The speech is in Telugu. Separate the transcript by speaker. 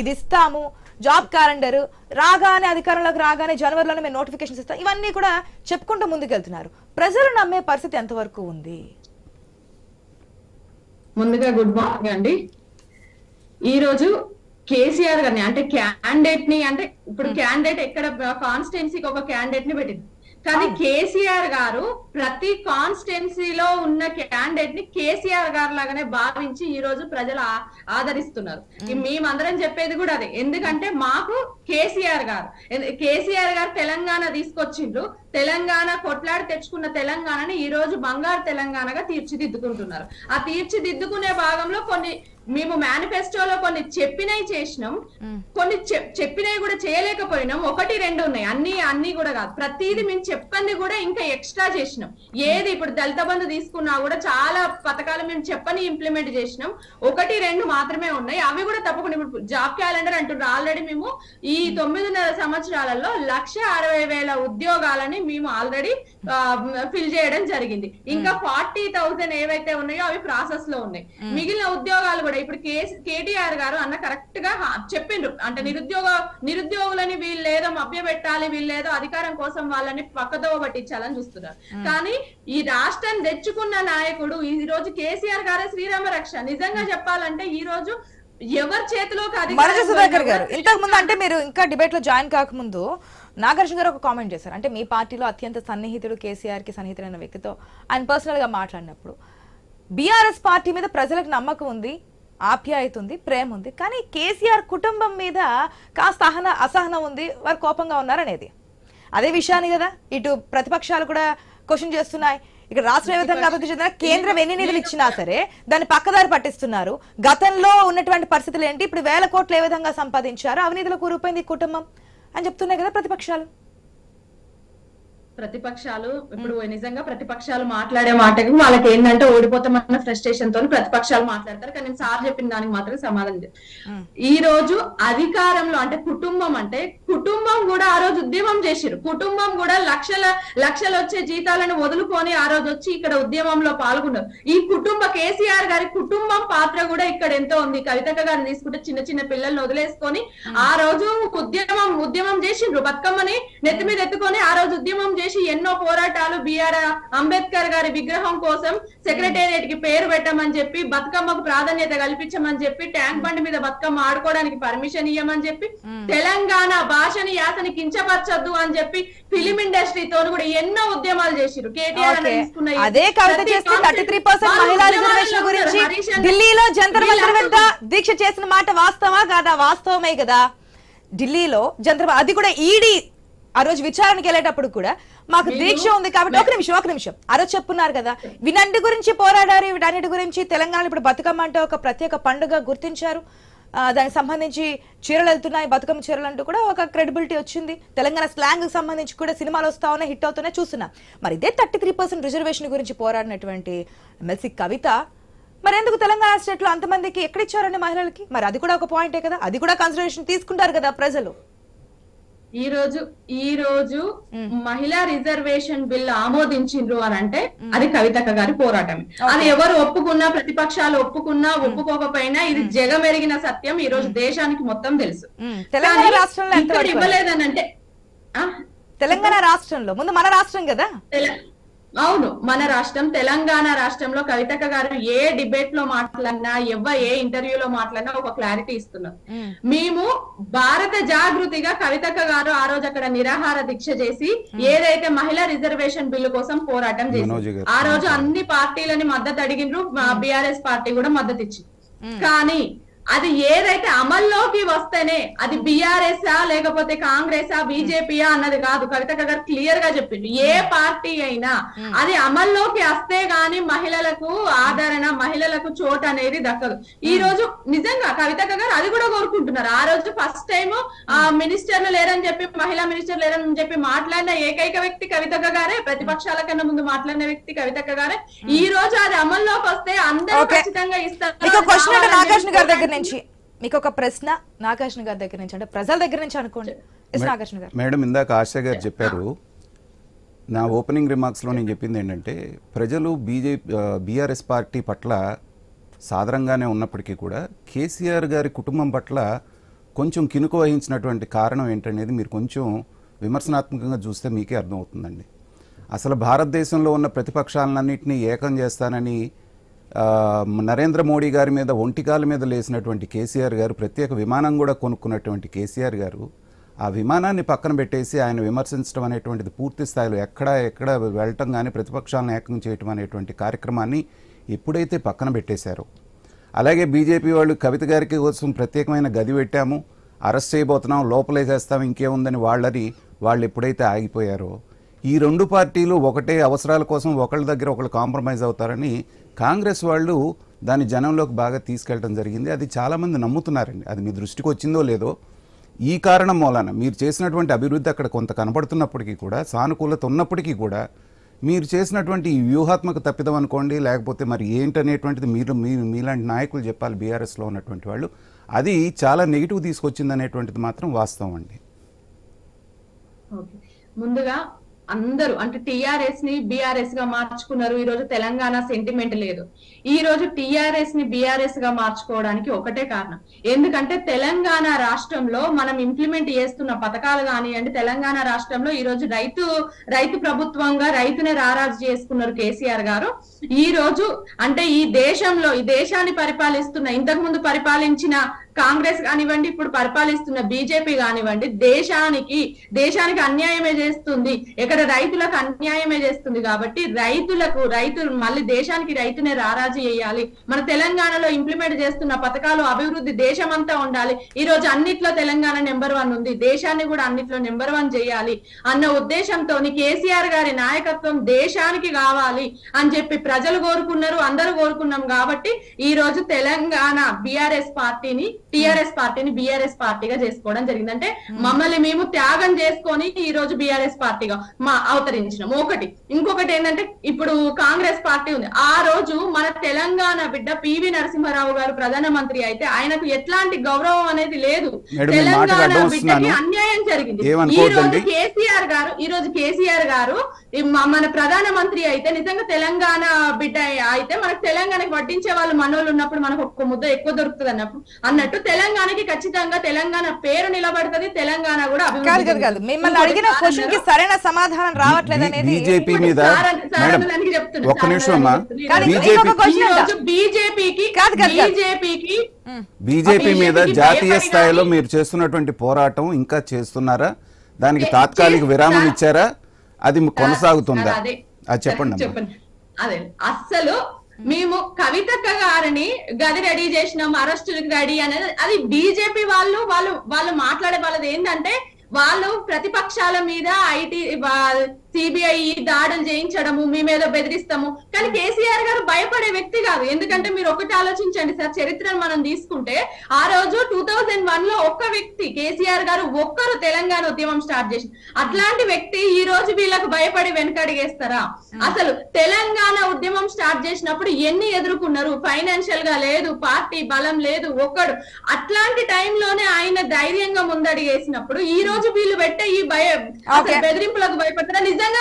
Speaker 1: ఇది ఇస్తాము జాబ్ క్యాలెండర్ రాగానే అధికారంలోకి రాగానే జనవరిలోనే మేము నోటిఫికేషన్స్ ఇస్తాం. ఇవన్నీ కూడా చెప్పుకుంటూ ముందుకెళ్తున్నారు. ప్రజలు నమ్మే పరిస్థితి ఎంతవరకు ఉంది?
Speaker 2: ముందుగా గుడ్ మార్నింగ్ అండి. ఈ రోజు కేసీఆర్ గారిని అంటే క్యాండిడేట్ని అంటే ఇప్పుడు క్యాండిడేట్ ఎక్కడ కాన్స్టిట్యున్సీకి ఒక క్యాండిడేట్ని పెట్టింది. కానీ కేసీఆర్ గారు ప్రతి కాన్స్టిట్యున్సీలో ఉన్న క్యాండిడేట్ని కేసీఆర్ గారు లాగానే భావించి ఈ రోజు ప్రజలు ఆదరిస్తున్నారు. మేమందరం చెప్పేది కూడా అదే. ఎందుకంటే మాకు కేసీఆర్ గారు కేసీఆర్ గారు తెలంగాణ తీసుకొచ్చిండ్రు. తెలంగాణ కొట్లాడి తెచ్చుకున్న తెలంగాణని ఈ రోజు బంగారు తెలంగాణగా తీర్చిదిద్దుకుంటున్నారు. ఆ తీర్చిదిద్దుకునే భాగంలో కొన్ని మేము మేనిఫెస్టోలో కొన్ని చెప్పినవి చేసినాం. కొన్ని చెప్- చెప్పినవి కూడా చేయలేకపోయినాం. ఒకటి రెండు ఉన్నాయి. అన్ని అన్ని కూడా కాదు. ప్రతిదీ మేము చెప్పంది కూడా ఇంకా ఎక్స్ట్రా చేసినాం. ఏది ఇప్పుడు దళిత బంధు తీసుకున్నా కూడా చాలా పథకాలు మేము చెప్పని ఇంప్లిమెంట్ చేసినాం. ఒకటి రెండు మాత్రమే ఉన్నాయి. అవి కూడా తప్పకుండా ఇప్పుడు జాబ్ క్యాలెండర్ అంటున్నారు. ఆల్రెడీ మేము ఈ తొమ్మిదిన్నర సంవత్సరాలలో లక్ష అరవై వేల ఉద్యోగాలని మేము ఆల్రెడీ ఫిల్ చేయడం జరిగింది. ఇంకా ఫార్టీ థౌసండ్ ఏవైతే ఉన్నాయో అవి ప్రాసెస్లో ఉన్నాయి మిగిలిన ఉద్యోగాలు కూడా. ఇప్పుడు కేటీఆర్ గారు అన్న కరెక్ట్గా చెప్పిండ్రు. అంటే నిరుద్యోగ నిరుద్యోగులని వీళ్ళు ఏదో మభ్య పెట్టాలి వీళ్ళు ఏదో అధికారం కోసం వాళ్ళని పక్కదోవ పట్టించాలని చూస్తున్నారు. కానీ ఈ రాష్ట్రం తెచ్చుకున్న నాయకుడు ఈ రోజు కేసీఆర్ గారే శ్రీరామ రక్ష. నిజంగా చెప్పాలంటే ఈ రోజు ఎవరి చేతిలోకి
Speaker 1: మనజ
Speaker 2: అధికారం
Speaker 1: సుధాకర్ గారు ఇంతకు ముందు అంటే మీరు ఇంకా డిబేట్లో జాయిన్ కాకముందు నాగార్జున గారు ఒక కామెంట్ చేశారు. అంటే మీ పార్టీలో అత్యంత సన్నిహితుడు కేసీఆర్కి సన్నిహితుడైన వ్యక్తితో ఆయన పర్సనల్గా మాట్లాడినప్పుడు బీఆర్ఎస్ పార్టీ మీద ప్రజలకు నమ్మకం ఉంది ఆప్యాయత ఉంది ప్రేమ ఉంది కానీ కేసీఆర్ కుటుంబం మీద కాస్త అహన అసహనం ఉంది వారు కోపంగా ఉన్నారనేది. అదే విషయాన్ని కదా ఇటు ప్రతిపక్షాలు కూడా క్వశ్చన్ చేస్తున్నాయి. ఇక్కడ రాష్ట్ర విధంగా అభివృద్ధి చెందిన కేంద్రం ఎన్ని నిధులు ఇచ్చినా సరే దాన్ని పక్కదారి పట్టిస్తున్నారు. గతంలో ఉన్నటువంటి పరిస్థితులు ఏంటి? ఇప్పుడు వేల కోట్లు ఏ విధంగా సంపాదించారు? అవినీతిలో కూరుకుపోయింది ఈ కుటుంబం అని చెప్తున్నాయి కదా ప్రతిపక్షాలు.
Speaker 2: ప్రతిపక్షాలు ఇప్పుడు నిజంగా ప్రతిపక్షాలు మాట్లాడే మాటకి వాళ్ళకి ఏంటంటే ఓడిపోతామన్న ఫ్రస్ట్రేషన్తో ప్రతిపక్షాలు మాట్లాడతారు. కానీ సార్ చెప్పిన దానికి మాత్రం సమాధానం. ఈ రోజు అధికారంలో అంటే కుటుంబం అంటే కుటుంబం కూడా ఆ రోజు ఉద్యమం చేసిరు కుటుంబం కూడా లక్షల లక్షలు వచ్చే జీతాలను వదులుకొని ఆ రోజు వచ్చి ఇక్కడ ఉద్యమంలో పాల్గొన్నారు. ఈ కుటుంబ కేసీఆర్ గారి కుటుంబం పాత్ర కూడా ఇక్కడ ఎంతో ఉంది. కవితక్క గారిని తీసుకుంటే చిన్న చిన్న పిల్లల్ని వదిలేసుకొని ఆ రోజు ఉద్యమం ఉద్యమం చేసిండ్రు బతుకమ్మని నెత్తి మీద ఎత్తుకొని ఆ రోజు ఉద్యమం చేసి ఎన్నో పోరాటాలు బిఆర్ అంబేద్కర్ గారి విగ్రహం కోసం సెక్రటేరియట్కి పేరు పెట్టమని చెప్పి బతుకమ్మకు ప్రాధాన్యత కల్పించమని చెప్పి ట్యాంక్ బండి మీద బతుకమ్మ ఆడుకోవడానికి పర్మిషన్ ఇవ్వమని చెప్పి తెలంగాణ భాషని యాసని కించపరచొద్దు అని చెప్పి ఫిలిం ఇండస్ట్రీతో కూడా ఎన్నో ఉద్యమాలు చేసిరు కేటీఆర్
Speaker 1: అదే కవిత
Speaker 2: ప్రతి
Speaker 1: చేస్తే
Speaker 2: కాన్సెప్ట్
Speaker 1: థర్టీ త్రీ పర్సెంట్
Speaker 2: వాళ్ళు
Speaker 1: మహిళా
Speaker 2: ఉద్యమాల్లో
Speaker 1: రిజర్వేషన్
Speaker 2: ఉన్నారు.
Speaker 1: గురించి
Speaker 2: హరీష్ అన్న-
Speaker 1: ఢిల్లీలో జంతర్ మంతర్ వెంట
Speaker 2: వీళ్ళందరూ-
Speaker 1: దీక్ష చేసిన మాట వాస్తవా కాదా? వాస్తవమే కదా. ఢిల్లీలో జంతర్ అది కూడా ఈడీ ఆ రోజు విచారణకి వెళ్ళేటప్పుడు కూడా మాకు దీక్ష ఉంది కాబట్టి ఒక నిమిషం ఒక నిమిషం. ఆ రోజు చెప్పున్నారు కదా. వీటన్నిటి గురించి పోరాడారు వీటన్నిటి గురించి తెలంగాణ ఇప్పుడు బతుకమ్మ అంటే ఒక ప్రత్యేక పండుగ గుర్తించారు. దానికి సంబంధించి చీరలు వెళ్తున్నాయి బతుకమ్మ చీరలు అంటూ కూడా ఒక క్రెడిబిలిటీ వచ్చింది. తెలంగాణ స్లాంగ్ సంబంధించి కూడా సినిమాలు వస్తా ఉన్నాయి హిట్ అవుతున్నాయి చూస్తున్నాం. మరి ఇదే థర్టీ త్రీ పర్సెంట్ రిజర్వేషన్ గురించి పోరాడినటువంటి ఎమ్మెల్సీ కవిత మరి ఎందుకు తెలంగాణ స్టేట్లో అంతమందికి ఎక్కడిచ్చారండి మహిళలకి? మరి అది కూడా ఒక పాయింటే కదా. అది కూడా కన్సిడరేషన్ తీసుకుంటారు కదా ప్రజలు.
Speaker 2: ఈ రోజు ఈ రోజు మహిళా రిజర్వేషన్ బిల్ ఆమోదించిండ్రు అని అంటే అది కవితక్క గారి పోరాటమే. అది ఎవరు ఒప్పుకున్నా ప్రతిపక్షాలు ఒప్పుకున్నా ఒప్పుకోకపోయినా ఇది జగమెరిగిన సత్యం ఈ రోజు దేశానికి మొత్తం తెలుసు.
Speaker 1: ఉమ్, తెలంగాణ
Speaker 2: కానీ
Speaker 1: రాష్ట్రంలో ఎంత
Speaker 2: ఇక్కడ
Speaker 1: వరకు?
Speaker 2: ఇవ్వలేదని అంటే ఆ,
Speaker 1: తెలంగాణ రాష్ట్రంలో? ముందు మన రాష్ట్రం కదా?
Speaker 2: అవును మన రాష్ట్రం తెలంగాణ రాష్ట్రంలో కవితక్క గారు ఏ డిబేట్లో మాట్లాడినా ఎవ్వ ఏ ఇంటర్వ్యూలో మాట్లాడినా ఒక క్లారిటీ ఇస్తున్నారు.
Speaker 1: ఉమ్,
Speaker 2: మేము భారత జాగృతిగా కవితక్క గారు ఆ రోజు అక్కడ నిరాహార దీక్ష చేసి ఏదైతే మహిళా రిజర్వేషన్ బిల్లు కోసం పోరాటం
Speaker 3: గారు.
Speaker 2: ఆ రోజు అన్ని పార్టీలని మద్దతు అడిగిండ్రు బిఆర్ఎస్ పార్టీ కూడా మద్దతు ఇచ్చింది. కానీ అది ఏదైతే అమల్లోకి వస్తేనే అది బిఆర్ఎస్ లేకపోతే కాంగ్రెస్ బీజేపీయా అన్నది కాదు. కవితక్క గారు క్లియర్గా చెప్పింది ఏ పార్టీ అయినా అది అమల్లోకి వస్తే గాని మహిళలకు ఆదరణ మహిళలకు చోటు అనేది దక్కదు. ఈ రోజు నిజంగా కవితక్క గారు అది కూడా కోరుకుంటున్నారు. ఆ రోజు ఫస్ట్ టైం ఆ మినిస్టర్లు లేరని చెప్పి మహిళా మినిస్టర్ లేరని చెప్పి మాట్లాడిన ఏకైక వ్యక్తి కవితక్క గారే ప్రతిపక్షాల కన్నా ముందు మాట్లాడిన వ్యక్తి కవితక్క గారే ఈ రోజు అది అమల్లోకి వస్తే అందరూ. ఖచ్చితంగా ఇస్తారు.
Speaker 1: నుంచి మీకు ఒక ప్రశ్న నాగార్జున గారి దగ్గర నుంచి అంటే ప్రజల దగ్గర నుంచి అనుకోండి. నాగార్జున గారు.
Speaker 3: మేడం ఇందాక ఆశ గారు చెప్పారు. నా ఓపెనింగ్ రిమార్క్స్లో నేను చెప్పింది ఏంటంటే ప్రజలు బీజేపీ బీఆర్ఎస్ పార్టీ పట్ల సాధారణంగానే ఉన్నప్పటికీ కూడా కేసీఆర్ గారి కుటుంబం పట్ల కొంచెం కినుకు వహించినటువంటి కారణం ఏంటనేది మీరు కొంచెం విమర్శనాత్మకంగా చూస్తే మీకే అర్థమవుతుందండి. అసలు భారతదేశంలో ఉన్న ప్రతిపక్షాలన్నింటినీ ఏకం చేస్తానని నరేంద్ర మోడీ గారి మీద ఒంటికాల మీద లేసినటువంటి కేసీఆర్ గారు ప్రత్యేక విమానం కూడా కొనుక్కున్నటువంటి కేసీఆర్ గారు ఆ విమానాన్ని పక్కన పెట్టేసి ఆయన విమర్శించడం అనేటువంటిది పూర్తి స్థాయిలో ఎక్కడ ఎక్కడ వెళ్ళటం కానీ ప్రతిపక్షాలను ఏకం చేయటం అనేటువంటి కార్యక్రమాన్ని ఎప్పుడైతే పక్కన పెట్టేశారో. అలాగే బీజేపీ వాళ్ళు కవిత గారికి కోసం ప్రత్యేకమైన గది పెట్టాము అరెస్ట్ చేయబోతున్నాం లోపలేసేస్తాం ఇంకేముందని వాళ్ళని వాళ్ళు ఎప్పుడైతే ఆగిపోయారో ఈ రెండు పార్టీలు ఒకటే అవసరాల కోసం ఒకళ్ళ దగ్గర ఒకళ్ళు కాంప్రమైజ్ అవుతారని కాంగ్రెస్ వాళ్ళు దాని జనంలోకి బాగా తీసుకెళ్ళడం జరిగింది. అది చాలామంది నమ్ముతున్నారండి. అది మీ దృష్టికి వచ్చిందో లేదో. ఈ కారణం మూలాన మీరు చేసినటువంటి అభివృద్ధి అక్కడ కొంత కనబడుతున్నప్పటికీ కూడా సానుకూలత ఉన్నప్పటికీ కూడా మీరు చేసినటువంటి వ్యూహాత్మక తప్పిదం అనుకోండి లేకపోతే మరి ఏంటనేటువంటిది మీరు మీ మీలాంటి నాయకులు చెప్పాలి బీఆర్ఎస్లో ఉన్నటువంటి వాళ్ళు అది చాలా నెగిటివ్ తీసుకొచ్చింది అనేటువంటిది మాత్రం వాస్తవం అండి.
Speaker 2: ముందుగా అందరూ అంటే టిఆర్ఎస్ని బిఆర్ఎస్గా మార్చుకున్నారు. ఈ రోజు తెలంగాణ సెంటిమెంట్ లేదు. ఈ రోజు టిఆర్ఎస్ని బిఆర్ఎస్గా మార్చుకోవడానికి ఒకటే కారణం. ఎందుకంటే తెలంగాణ రాష్ట్రంలో మనం ఇంప్లిమెంట్ చేస్తున్న పథకాలు కానివ్వండి తెలంగాణ రాష్ట్రంలో ఈ రోజు రైతు రైతు ప్రభుత్వంగా రైతునే రారాజు చేసుకున్నారు కేసీఆర్ గారు. ఈ రోజు అంటే ఈ దేశంలో ఈ దేశాన్ని పరిపాలిస్తున్న ఇంతకు ముందు పరిపాలించిన కాంగ్రెస్ కానివ్వండి ఇప్పుడు పరిపాలిస్తున్న బీజేపీ కానివ్వండి దేశానికి దేశానికి అన్యాయమే చేస్తుంది. ఇక్కడ రైతులకు అన్యాయమే చేస్తుంది కాబట్టి రైతులకు రైతు మళ్ళీ దేశానికి రైతునే రారాజు చేయాలి. మన తెలంగాణలో ఇంప్లిమెంట్ చేస్తున్న పథకాలు అభివృద్ధి దేశమంతా ఉండాలి. ఈ రోజు అన్నిట్లో తెలంగాణ నెంబర్ వన్ ఉంది. దేశాన్ని కూడా అన్నిట్లో నెంబర్ వన్ చేయాలి అన్న ఉద్దేశంతో కేసీఆర్ గారి నాయకత్వం దేశానికి కావాలి అని చెప్పి ప్రజలు కోరుకున్నారు అందరూ కోరుకున్నాం కాబట్టి ఈ రోజు తెలంగాణ బిఆర్ఎస్ పార్టీని టిఆర్ఎస్ పార్టీని బిఆర్ఎస్ పార్టీగా చేసుకోవడం జరిగింది. అంటే మమ్మల్ని మేము త్యాగం చేసుకొని ఈ రోజు బిఆర్ఎస్ పార్టీగా అవతరించినాం ఒకటి. ఇంకొకటి ఏంటంటే ఇప్పుడు కాంగ్రెస్ పార్టీ ఉంది. ఆ రోజు మన తెలంగాణ బిడ్డ పివి నరసింహారావు గారు ప్రధానమంత్రి అయితే ఆయనకు ఎట్లాంటి గౌరవం అనేది లేదు. తెలంగాణ బిడ్డకి. అన్యాయం జరిగింది. ఈ. రోజు కేసీఆర్ గారు ఈ రోజు కేసీఆర్ గారు మన ప్రధానమంత్రి అయితే నిజంగా తెలంగాణ బిడ్డ అయితే మనకు తెలంగాణకి వడ్డించే వాళ్ళు మనోళ్ళు ఉన్నప్పుడు మనకు ఒక్క ముద్ద ఎక్కువ దొరుకుతుంది అన్నప్పుడు అన్నట్టు తెలంగాణకి ఖచ్చితంగా తెలంగాణ పేరు నిలబడుతుంది తెలంగాణ కూడా
Speaker 1: కాదు
Speaker 2: అభివృద్ధి.
Speaker 1: మిమ్మల్ని అడిగిన క్వశ్చన్కి
Speaker 2: సార్
Speaker 1: సరైన సమాధానం రావట్లేదు అనేది
Speaker 3: బీజేపీ మీద ఒక్క నిమిషం అమ్మా.
Speaker 2: బీజేపీకి. బీజేపీకి
Speaker 3: బీజేపీ మీద జాతీయ స్థాయిలో మీరు చేస్తున్నటువంటి పోరాటం ఇంకా చేస్తున్నారా? దానికి తాత్కాలిక విరామం ఇచ్చారా? అది కొనసాగుతుందా?
Speaker 2: అదే.
Speaker 3: చెప్పండి
Speaker 2: అదే. అస్సలు మేము కవితక్క గారిని గది రెడీ చేసినాం అరెస్టులకు రెడీ అనేది అది బీజేపీ వాళ్ళు వాళ్ళు వాళ్ళు మాట్లాడే వాళ్ళది ఏంటంటే వాళ్ళు ప్రతిపక్షాల మీద ఐటీ సిబిఐ దాడులు చేయించడము మీ మీద బెదిరిస్తాము. కానీ కేసీఆర్ గారు భయపడే వ్యక్తి కాదు. ఎందుకంటే మీరు ఒకటి ఆలోచించండి సార్ చరిత్రను మనం తీసుకుంటే ఆ రోజు టూ థౌజండ్ వన్లో ఒక్క వ్యక్తి కేసీఆర్ గారు ఒక్కరు తెలంగాణ ఉద్యమం స్టార్ట్ చేసి అట్లాంటి వ్యక్తి ఈ రోజు వీళ్ళకు భయపడి వెనకడిగేస్తారా? అసలు తెలంగాణ ఉద్యమం స్టార్ట్ చేసినప్పుడు ఎన్ని ఎదుర్కొన్నారు? ఫైనాన్షియల్గా లేదు పార్టీ బలం లేదు ఒక్కడు. అట్లాంటి టైంలోనే ఆయన ధైర్యంగా ముందడిగేసినప్పుడు ఈ రోజు వీళ్ళు పెట్టే ఈ భయ. బెదిరింపులకు భయపడతారా? నిజంగా